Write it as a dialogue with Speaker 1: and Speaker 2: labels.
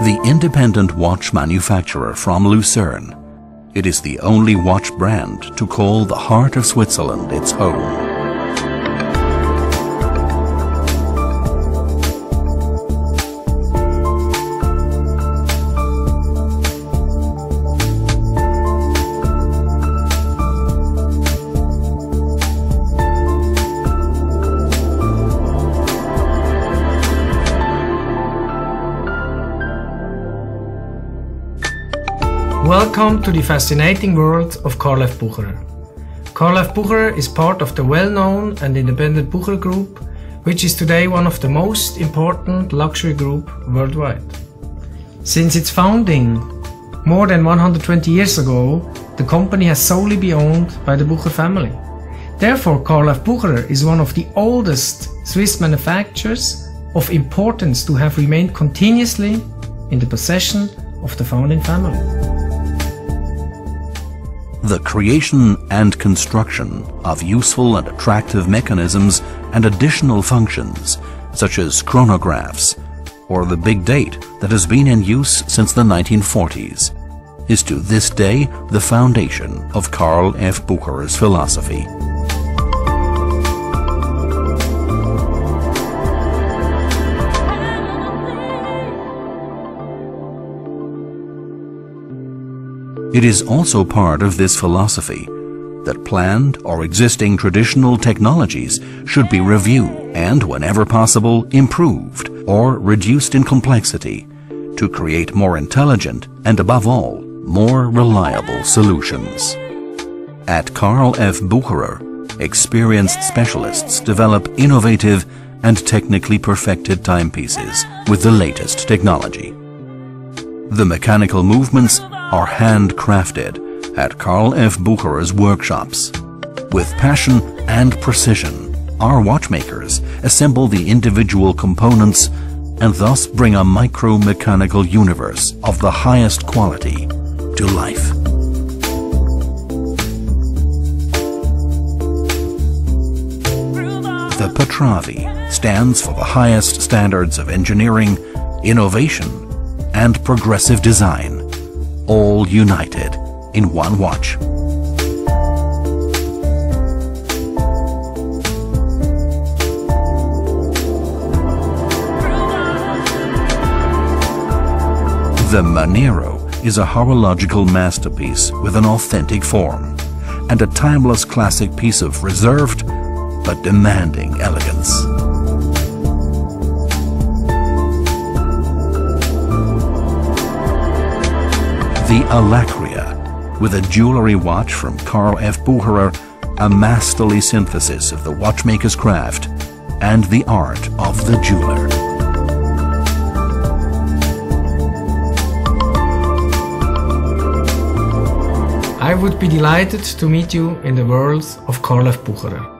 Speaker 1: the independent watch manufacturer from Lucerne. It is the only watch brand to call the heart of Switzerland its home.
Speaker 2: Welcome to the fascinating world of Carl F. Bucherer. Carl F. Bucherer is part of the well-known and independent Bucherer Group, which is today one of the most important luxury group worldwide. Since its founding more than 120 years ago, the company has solely been owned by the Bucherer family. Therefore, Carl F. Bucherer is one of the oldest Swiss manufacturers of importance to have remained continuously in the possession of the founding family
Speaker 1: the creation and construction of useful and attractive mechanisms and additional functions, such as chronographs, or the big date that has been in use since the 1940s, is to this day the foundation of Carl F. Bucherer's philosophy. It is also part of this philosophy that planned or existing traditional technologies should be reviewed and, whenever possible, improved or reduced in complexity to create more intelligent and, above all, more reliable solutions. At Carl F. Bucherer, experienced specialists develop innovative and technically perfected timepieces with the latest technology. The mechanical movements are handcrafted at Carl F. Bucherer's workshops. With passion and precision, our watchmakers assemble the individual components and thus bring a micro-mechanical universe of the highest quality to life. The Patravi stands for the highest standards of engineering, innovation and progressive design, all united in one watch. The Manero is a horological masterpiece with an authentic form and a timeless classic piece of reserved but demanding elegance. The Alacria, with a jewellery watch from Carl F. Bucherer, a masterly synthesis of the watchmaker's craft and the art of the jeweler.
Speaker 2: I would be delighted to meet you in the world of Carl F. Bucherer.